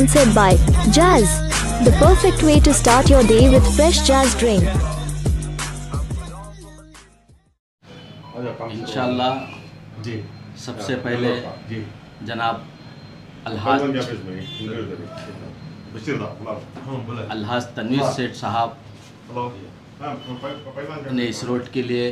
sponsored by Jazz, the perfect way to start your day with fresh jazz drink. इंशाल्लाह जी। सबसे पहले जी। जनाब अल्हाज हाँ? अल्हाज तनवीर सेठ साहब। ने इस रोड के लिए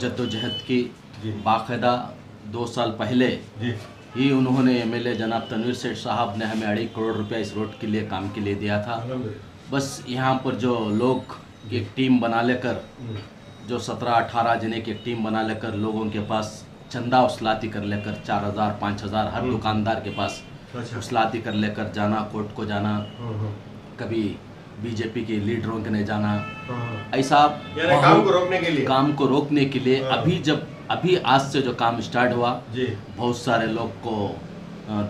जद्दोजहद की। बाकायदा दो साल पहले जी। ही उन्होंने एमएलए जनाब तनवीर सेठ साहब ने हमें अढ़ाई करोड़ रुपया इस रोड के लिए काम के लिए दिया था। बस यहाँ पर जो लोग एक टीम बना लेकर जो सत्रह अठारह जने की एक टीम बना लेकर लोगों के पास चंदा उसलाती कर लेकर चार हज़ार पाँच हज़ार हर दुकानदार के पास अच्छा। उस्लाती कर लेकर जाना कोर्ट को जाना हाँ, हाँ, कभी बीजेपी के लीडरों के नहीं जाना। हाँ। ऐसा काम को रोकने के लिए। काम को रोकने के लिए। अभी जब अभी आज से जो काम स्टार्ट हुआ बहुत सारे लोग को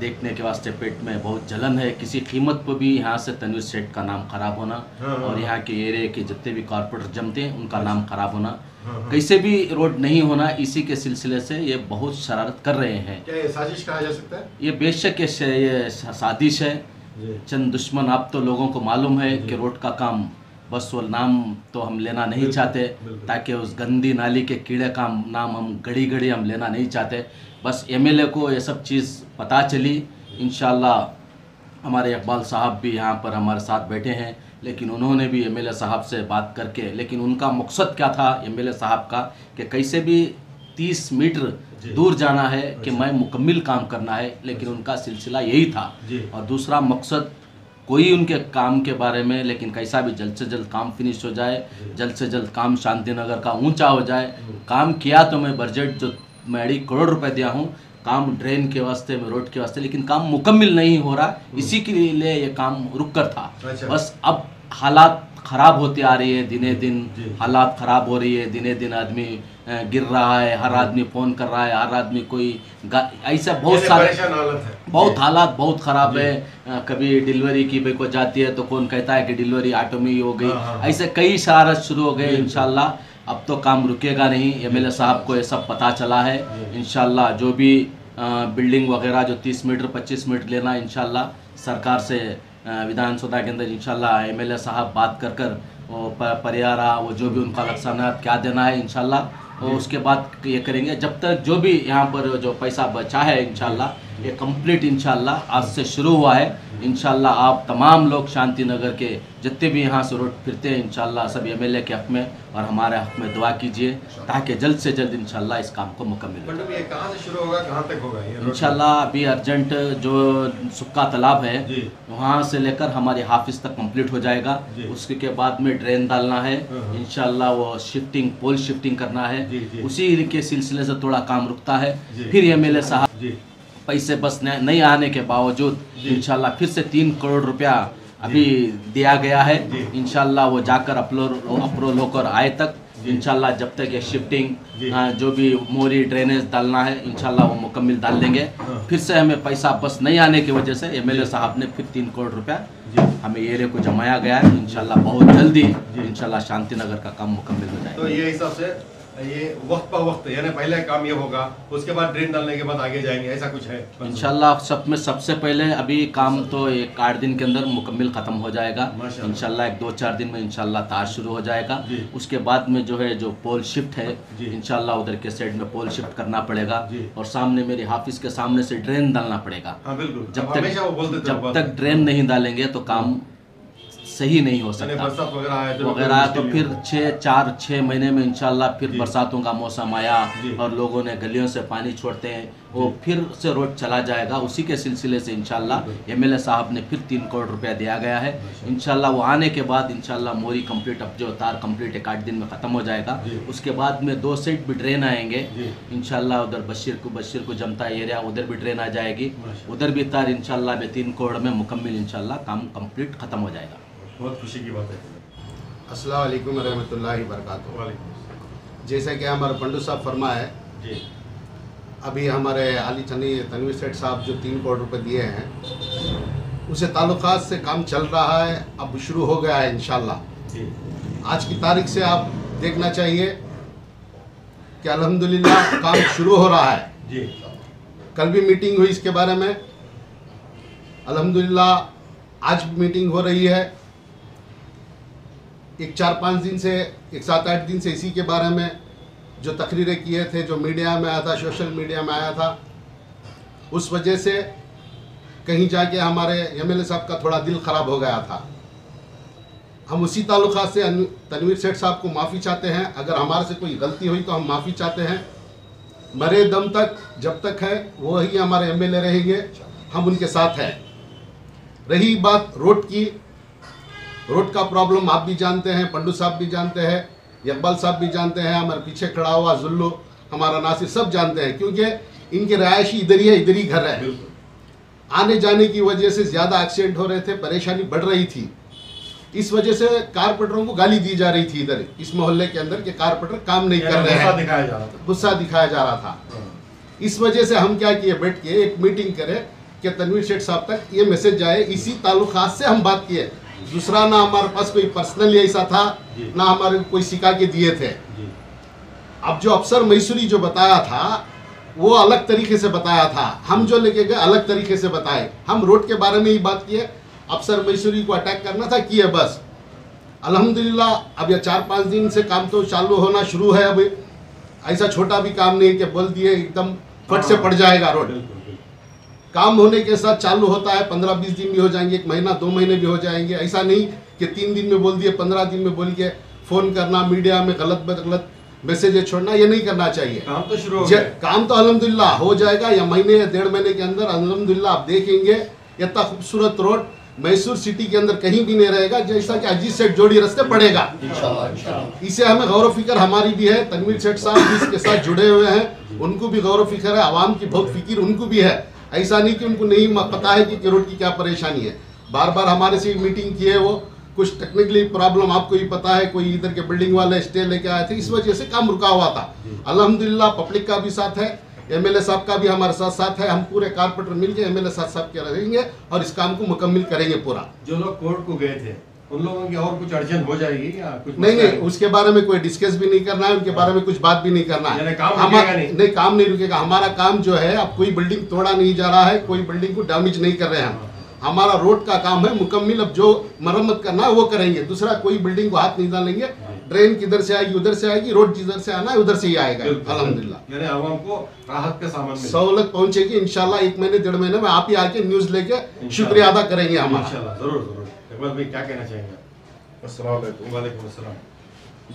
देखने के वास्ते पेट में बहुत जलन है। किसी कीमत पर भी यहाँ से तनवीर सेठ का नाम खराब होना हाँ, हाँ। और यहाँ के एरिया के जितने भी कॉरपोरेट जमते हैं उनका नाम खराब होना। हाँ। कैसे भी रोड नहीं होना इसी के सिलसिले से ये बहुत शरारत कर रहे हैं। क्या ये साजिश कहा जा सकता है? ये बेशक ये साजिश है। चंद दुश्मन आप तो लोगों को मालूम है कि रोड का काम बस वो नाम तो हम लेना नहीं चाहते ताकि उस गंदी नाली के कीड़े का नाम हम घड़ी घड़ी हम लेना नहीं चाहते। बस एमएलए को ये सब चीज़ पता चली। इन हमारे इकबाल साहब भी यहाँ पर हमारे साथ बैठे हैं लेकिन उन्होंने भी एमएलए साहब से बात करके लेकिन उनका मकसद क्या था एमएलए साहब का? कि कैसे भी तीस मीटर दूर जाना है कि अच्छा। मैं मुकम्मल काम करना है लेकिन उनका सिलसिला यही था। और दूसरा मकसद कोई उनके काम के बारे में लेकिन कैसा भी जल्द से जल्द काम फिनिश हो जाए जल्द से जल्द काम शांति नगर का ऊँचा हो जाए काम किया तो मैं बजट जो मैं अड़ी करोड़ रुपए दिया हूँ काम ड्रेन के वास्ते में रोड के वास्ते लेकिन काम मुकम्मल नहीं हो रहा इसी के लिए ये काम रुक कर था अच्छा। बस अब हालात खराब होती आ रही है दिने दिन हालात खराब हो रही है दिने दिन आदमी गिर रहा है हर आदमी फ़ोन कर रहा है हर आदमी कोई ऐसा बहुत सारे बहुत हालात बहुत ख़राब है कभी डिलीवरी की भाई को जाती है तो कौन कहता है कि डिलीवरी ऑटो में ही हो गई। हाँ, हाँ, हाँ। ऐसे कई शरारत शुरू हो गए इंशाल्लाह अब तो काम रुकेगा नहीं एमएलए साहब को ये सब पता चला है। इंशाल्लाह जो भी बिल्डिंग वगैरह जो 30 मीटर 25 मीटर लेना इंशाल्लाह सरकार से विधानसभा के अंदर इंशाल्लाह एमएलए साहब बात कर कर वो परियारा वो जो भी उनका नुकसानात क्या देना है इनशाला और उसके बाद ये करेंगे। जब तक जो भी यहाँ पर जो पैसा बचा है इंशाल्लाह ये कंप्लीट इंशाल्लाह आज से शुरू हुआ है। इंशाल्लाह आप तमाम लोग शांति नगर के जितने भी यहाँ से रोड फिरते हैं इंशाल्लाह सब एमएलए के हक में और हमारे हक में दुआ कीजिए ताकि जल्द से जल्द इंशाल्लाह इस काम को मुकम्मल ये कहाँ से शुरू होगा कहाँ तक होगा इंशाल्लाह अभी अर्जेंट जो सुक्का तालाब है वहाँ से लेकर हमारे हाफिज तक कंप्लीट हो जाएगा। उसके के बाद में ड्रेन डालना है। हाँ, हाँ। इंशाल्लाह वो शिफ्टिंग पोल शिफ्टिंग करना है। उसी के सिलसिले से थोड़ा काम रुकता है। फिर एमएलए साहब जी। पैसे बस नहीं आने के बावजूद। इंशाल्लाह फिर से तीन करोड़ रुपया अभी दिया गया है। इंशाल्लाह वो जाकर अपलोड अप्रोल होकर आए तक। इंशाल्लाह जब तक ये शिफ्टिंग हाँ, जो भी मोरी ड्रेनेज डालना है इंशाल्लाह वो मुकम्मल डाल देंगे हाँ। फिर से हमें पैसा बस नहीं आने की वजह से एमएलए साहब ने फिर तीन करोड़ रुपया हमें एरिया को जमाया गया है इंशाल्लाह बहुत जल्दी। इंशाल्लाह शांति नगर का काम मुकम्मल हो तो जाएगा ये हिसाब से ये वक्त पर वक्त यानी पहले काम ये होगा उसके बाद ड्रेन डालने के बाद आगे जाएँगे ऐसा कुछ है? इंशाल्लाह सब में सबसे पहले अभी काम तो एक आठ दिन के अंदर मुकम्मल ख़त्म हो जाएगा। इंशाल्लाह एक दो चार दिन में इंशाल्लाह तार शुरू हो जाएगा। उसके बाद में जो है जो पोल शिफ्ट है। इंशाल्लाह उधर के साइड में पोल शिफ्ट करना पड़ेगा और सामने मेरे हाफिज के सामने से ड्रेन डालना पड़ेगा। हाँ बिल्कुल। जब तक जब तक ड्रेन नहीं डालेंगे तो काम सही नहीं हो सकता। वगैरह तो तो फिर छः चार छः महीने में इंशाल्लाह फिर बरसातों का मौसम आया और लोगों ने गलियों से पानी छोड़ते हैं वो फिर से रोड चला जाएगा। उसी के सिलसिले से इंशाल्लाह एमएलए साहब ने फिर तीन करोड़ रुपया दिया गया है। इंशाल्लाह वो आने के बाद इंशाल्लाह मोरी कंप्लीट अब जो तार कंप्लीट एक आठ दिन में ख़त्म हो जाएगा। उसके बाद में दो सेट भी ड्रेन आएँगे। इंशाल्लाह उधर बशीर को बशीर को जमता एरिया उधर भी ट्रेन आ जाएगी। उधर भी तार इंशाल्लाह में तीन करोड़ में मुकम्मल इंशाल्लाह काम कंप्लीट ख़त्म हो जाएगा। बहुत खुशी की बात है। अस्सलाम वालेकुम रहमतुल्लाहि वबरकातुहू। वालेकुम जैसे कि हमारे पंडू साहब फरमाए जी। अभी हमारे अली चनी तनवीर सेठ साहब जो तीन करोड़ रुपए दिए हैं उसे ताल्लुकात से काम चल रहा है अब शुरू हो गया है इंशाल्लाह। जी। आज की तारीख से आप देखना चाहिए कि अल्हम्दुलिल्लाह काम शुरू हो रहा है। जी। कल भी मीटिंग हुई इसके बारे में। अल्हम्दुलिल्लाह आज मीटिंग हो रही है। एक चार पाँच दिन से, एक सात आठ दिन से इसी के बारे में जो तकरीरें किए थे, जो मीडिया में आया था, सोशल मीडिया में आया था, उस वजह से कहीं जाके हमारे एम एल साहब का थोड़ा दिल ख़राब हो गया था। हम उसी ताल्लुका से तनवीर सेठ साहब को माफ़ी चाहते हैं। अगर हमारे से कोई गलती हुई तो हम माफ़ी चाहते हैं। मरे दम तक, जब तक है वो ही हमारे एमएलए रहेंगे। हम उनके साथ हैं। रही बात रोड की रोड का प्रॉब्लम आप भी जानते हैं पंडू साहब भी जानते हैं इकबाल साहब भी जानते हैं हमारे पीछे खड़ा हुआ जुल्लू हमारा नासिर सब जानते हैं क्योंकि इनके रहायशी इधर ही है इधर ही घर है। आने जाने की वजह से ज़्यादा एक्सीडेंट हो रहे थे परेशानी बढ़ रही थी। इस वजह से कारपेटरों को गाली दी जा रही थी इधर इस मोहल्ले के अंदर कि कारपेटर काम नहीं कर रहे हैं। दिखाया जा रहा था। गुस्सा दिखाया जा रहा था। इस वजह से हम क्या किए बैठ के एक मीटिंग करें कि तनवीर शेख साहब तक ये मैसेज जाए इसी ताल्लुकात से हम बात किए। दूसरा ना हमारे पास कोई पर्सनल ऐसा था ना हमारे कोई सिखा के दिए थे। अब जो अफसर मैसूरी जो बताया था वो अलग तरीके से बताया था। हम जो लेके गए अलग तरीके से बताए। हम रोड के बारे में ही बात किए। अफसर मैसूरी को अटैक करना था किए बस। अल्हम्दुलिल्लाह अब यह चार पाँच दिन से काम तो चालू होना शुरू है अभी। ऐसा छोटा भी काम नहीं कि बोल दिए एकदम फट से पड़ जाएगा रोड। काम होने के साथ चालू होता है पंद्रह बीस दिन भी हो जाएँगे एक महीना दो महीने भी हो जाएँगे। ऐसा नहीं कि तीन दिन में बोल दिए पंद्रह दिन में बोल के फ़ोन करना मीडिया में गलत गलत मैसेजेस छोड़ना ये नहीं करना चाहिए। काम तो शुरू हो गया। काम तो अल्हम्दुलिल्लाह हो जाएगा या महीने या डेढ़ महीने के अंदर अल्हम्दुलिल्लाह आप देखेंगे इतना खूबसूरत रोड मैसूर सिटी के अंदर कहीं भी नहीं रहेगा जैसा कि अजीत सेठ जोड़ी रस्ते पड़ेगा। इसे हमें गौरव फ़िक्र हमारी भी है तनवीर सेठ साहब भी इसके साथ जुड़े हुए हैं उनको भी गौरव फ़िक्र है आवाम की बहुत फ़िक्र उनको भी है। ऐसा नहीं कि उनको नहीं पता है कि, कि रोड की क्या परेशानी है। बार बार हमारे से मीटिंग किए वो। कुछ टेक्निकली प्रॉब्लम आपको ही पता है कोई इधर के बिल्डिंग वाले स्टे लेके आए थे इस वजह से काम रुका हुआ था। अल्हम्दुलिल्लाह पब्लिक का भी साथ है एमएलए साहब का भी हमारे साथ साथ है। हम पूरे कारपोरेटर मिलके एमएलए साथ साहब के रहेंगे और इस काम को मुकम्मल करेंगे पूरा। जो लोग कोर्ट को गए थे उन लोगों की और कुछ अड़चन हो जाएगी या कुछ नहीं नहीं उसके बारे में कोई डिस्कस भी नहीं करना है उनके बारे में कुछ बात भी नहीं करना है। काम हमा- नहीं? नहीं काम नहीं रुकेगा। हमारा काम जो है अब कोई बिल्डिंग तोड़ा नहीं जा रहा है कोई बिल्डिंग को डैमेज नहीं कर रहे हैं हम। हमारा रोड का काम है मुकम्मल अब जो मरम्मत करना है वो करेंगे। दूसरा कोई बिल्डिंग को हाथ नहीं डालेंगे। ड्रेन किधर से आएगी उधर से आएगी रोड जिधर से आना है उधर से ही आएगा। आवाम को राहत का सामान सहूलत पहुंचेगी इंशाल्लाह एक महीने डेढ़ महीने में आप ही आके न्यूज़ लेके शुक्रिया अदा करेंगे ज़रूर ज़रूर। इकबाल भाई क्या कहना चाहेंगे? अस्सलाम वालेकुम। अस्सलाम।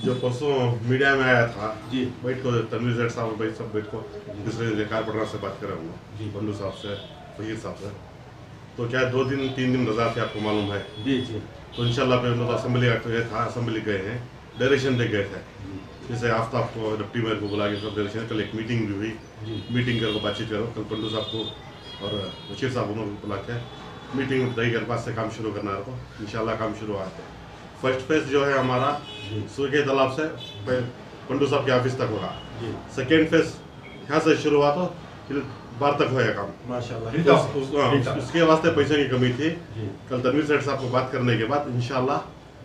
जो परसों मीडिया में आया था जी। बैठ को तनवीर सेठ साहब भाई सब बैठ को दूसरे कारपोरेटर से बात कर रहा हूँ जी। बंधु साहब से फकीर साहब से। तो क्या दो दिन तीन दिन रजा थे आपको मालूम है? जी जी। तो इंशाल्लाह पे तो असेंबली ये था असेंबली गए हैं। डायरेक्शन दे गए थे। जैसे आफ्ताब को डिप्टी मेयर को बुला के सब डायरेक्शन कल एक मीटिंग भी हुई। मीटिंग करो बातचीत करो। कल पंडू साहब को और बशीर साहब उन्होंने बुला के मीटिंग दही घर पास से काम शुरू करना है तो इंशाल्लाह काम शुरू हुआ है फ़र्स्ट फ़ेज़ जो है हमारा सूर्य के तालाब से पंडू साहब के ऑफ़िस तक होगा। सेकेंड फ़ेज़ यहाँ से शुरू हुआ तो फिर बार तक होएगा काम। माशाल्लाह। उस, उस, हाँ। उसके वास्ते पैसे की कमी थी। कल तनवीर सेठ साहब को बात करने के बाद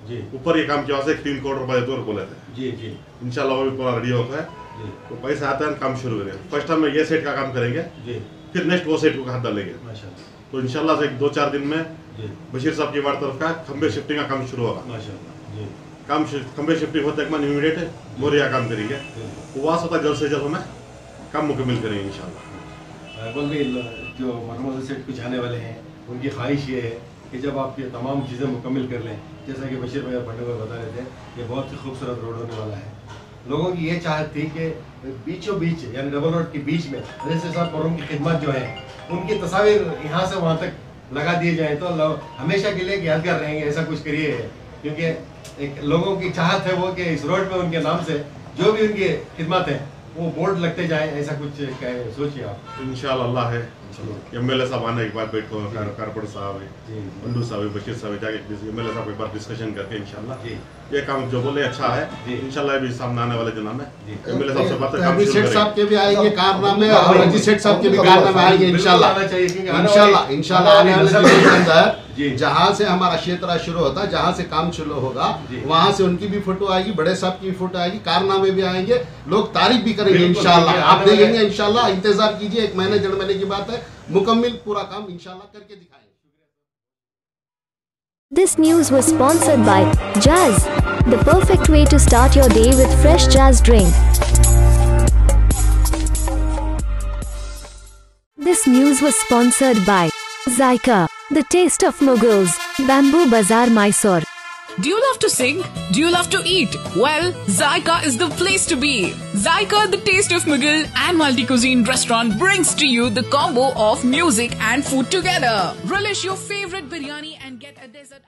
जी। ऊपर ये काम किया से तीन करोड़ रुपए दूर बोले थे। जी जी। वो भी पूरा रेडी होता है तो पैसा आता है काम शुरू करेंगे। फ़र्स्ट टाइम ये सेट का काम करेंगे। जी। फिर नेक्स्ट वो सेट को हाथ डालेंगे। तो इंशाल्लाह से एक दो चार दिन में बशीर साहब की हमारी तरफ़ का खंबे शिफ्टिंग का काम शुरू होगा। माशाल्लाह जी। काम खंबे शिफ्टिंग होते एक मन इमीडिएट मोरिया काम करेंगे। उपवास होता जल्द से जल्द हमें काम मुकम्मल करेंगे इंशाल्लाह। बोल भी जो महमूद सेठ को जाने वाले हैं उनकी ख्वाहिश ये है कि जब आप ये तमाम चीज़ें मुकम्मल कर लें जैसा कि बशीर भाई और भाई बता रहे थे ये बहुत ही खूबसूरत रोड होने वाला है। लोगों की ये चाहत थी कि बीचों बीच यानी डबल रोड के बीच में जैसे साहब और उनकी खिदमत जो है उनकी तस्वीर यहाँ से वहाँ तक लगा दिए जाए तो हमेशा के लिए यादगार रहेंगे, ऐसा कुछ करिए। क्योंकि एक लोगों की चाहत है वो कि इस रोड पे उनके नाम से जो भी उनकी खिदमत है, वो बोर्ड लगते जाए, ऐसा कुछ कहे- सोचिए आप। इन है। एम एल ए साहब आने के बाद बैठो कारपोरेटर साहब है साहब है बशीर साहब जाके एम एल ए साहब एक बार डिस्कशन करके इंशाल्लाह। जी। ये काम जो बोले अच्छा है। ये भी सामने आने वाले दिनों में जी। एम एल ए साहब से बात सेठ साहब के भी आएँगे कारनामे और अजीत सेठ साहब के भी कारनामे आएँगे बिल्कुल। इंशाल्लाह। आना आने इंशाल्लाह वाली- इंशाल्लाह आने वाले दिनों के अंदर जहाँ से हमारा क्षेत्र शुरू होता है जहाँ से काम शुरू होगा वहाँ से उनकी भी फ़ोटो आएगी बड़े साहब की भी फ़ोटो आएगी कारनामे भी आएँगे लोग तारीफ़ भी करेंगे बिल्कुल, आप देखेंगे इनशाला इंतज़ार कीजिए एक महीने डेढ़ महीने की बात है मुकम्मल पूरा काम इंशाल्लाह करके दिखाएंगे This news was sponsored by Jazz, the perfect way to start your day with fresh jazz drink. This news was sponsored by Zyka, the taste of Mughals, Bamboo Bazaar, Mysore. Do you love to sing? Do you love to eat? Well, Zyka is the place to be. Zyka, the taste of Mughal and multi-cuisine restaurant brings to you the combo of music and food together. Relish your favorite biryani and get a dessert.